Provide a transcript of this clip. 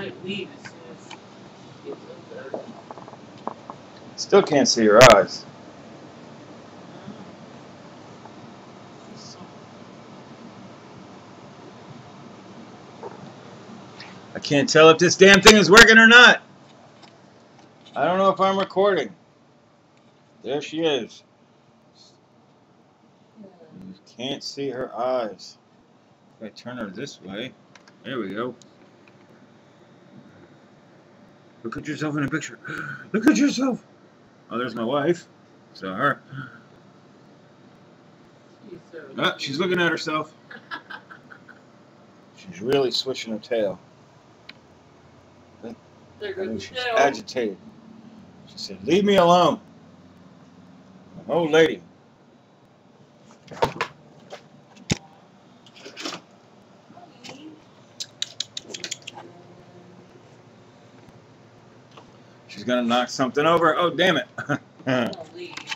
might leave as soon as he gets up there. Still can't see her eyes. Uh-huh. I can't tell if this damn thing is working or not. I don't know if I'm recording. There she is. You can't see her eyes. If I turn her this way, there we go. Look at yourself in the picture. Look at yourself. Oh, there's my wife. So her. She's so Ah, she's looking at herself. She's really switching her tail. There I think she's tail. agitated. She said, Leave me alone. An old lady. She's gonna knock something over. Oh, damn it.